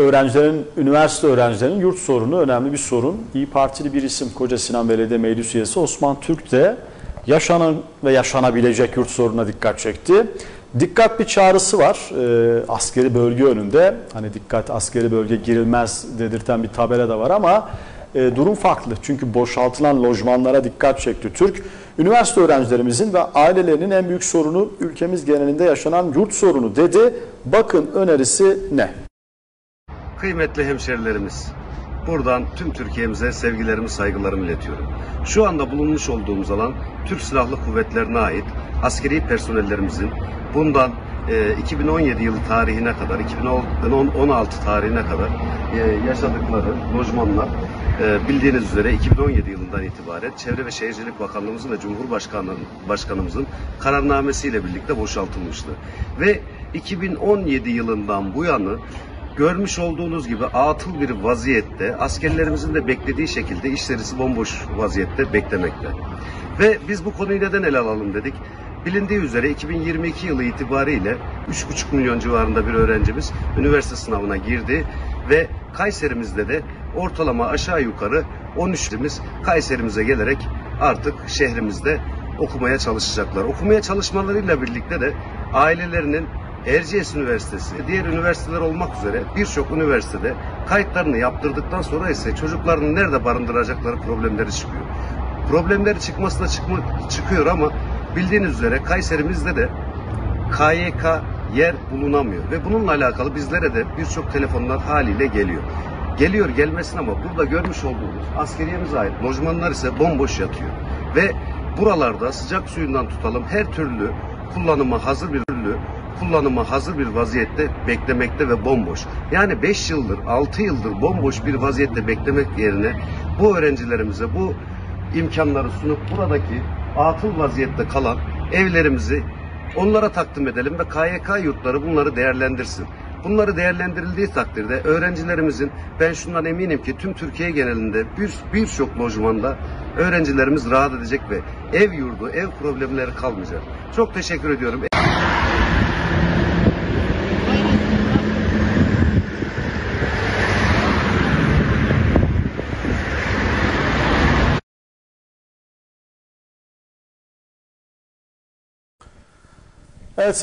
Öğrencilerin, üniversite öğrencilerinin yurt sorunu önemli bir sorun. İyi Partili bir isim Koca Sinan Belediye Meclis Üyesi Osman Türk de yaşanan ve yaşanabilecek yurt sorununa dikkat çekti. Dikkat bir çağrısı var e, askeri bölge önünde. Hani dikkat askeri bölge girilmez dedirten bir tabela da var ama e, durum farklı. Çünkü boşaltılan lojmanlara dikkat çekti Türk. Üniversite öğrencilerimizin ve ailelerinin en büyük sorunu ülkemiz genelinde yaşanan yurt sorunu dedi. Bakın önerisi ne? Kıymetli hemşerilerimiz, buradan tüm Türkiye'mize sevgilerimi, saygılarımı iletiyorum. Şu anda bulunmuş olduğumuz alan Türk Silahlı Kuvvetlerine ait askeri personellerimizin bundan e, 2017 yılı tarihine kadar, 2016 tarihine kadar e, yaşadıkları lojmanlar e, bildiğiniz üzere 2017 yılından itibaren Çevre ve Şehircilik Bakanlığımızın ve Cumhurbaşkanı Başkanımızın kararnamesiyle birlikte boşaltılmıştı. Ve 2017 yılından bu yana görmüş olduğunuz gibi atıl bir vaziyette askerlerimizin de beklediği şekilde işlerisi bomboş vaziyette beklemekte. Ve biz bu konuyu neden ele alalım dedik. Bilindiği üzere 2022 yılı itibariyle 3,5 milyon civarında bir öğrencimiz üniversite sınavına girdi ve Kayserimizde de ortalama aşağı yukarı 13'limiz Kayserimize gelerek artık şehrimizde okumaya çalışacaklar. Okumaya çalışmalarıyla birlikte de ailelerinin Erciyes Üniversitesi, diğer üniversiteler olmak üzere birçok üniversitede kayıtlarını yaptırdıktan sonra ise çocuklarını nerede barındıracakları problemleri çıkıyor. Problemleri çıkması da çıkma, çıkıyor ama bildiğiniz üzere Kayserimizde de KYK yer bulunamıyor ve bununla alakalı bizlere de birçok telefonlar haliyle geliyor. Geliyor gelmesin ama burada görmüş olduğunuz askeriyemize ait lojmanlar ise bomboş yatıyor. Ve buralarda sıcak suyundan tutalım her türlü kullanıma hazır bir kullanıma hazır bir vaziyette beklemekte ve bomboş. Yani 5 yıldır, 6 yıldır bomboş bir vaziyette beklemek yerine bu öğrencilerimize bu imkanları sunup buradaki atıl vaziyette kalan evlerimizi onlara takdim edelim ve KYK yurtları bunları değerlendirsin. Bunları değerlendirildiği takdirde öğrencilerimizin ben şundan eminim ki tüm Türkiye genelinde bir birçok lojmanda öğrencilerimiz rahat edecek ve ev yurdu, ev problemleri kalmayacak. Çok teşekkür ediyorum. That's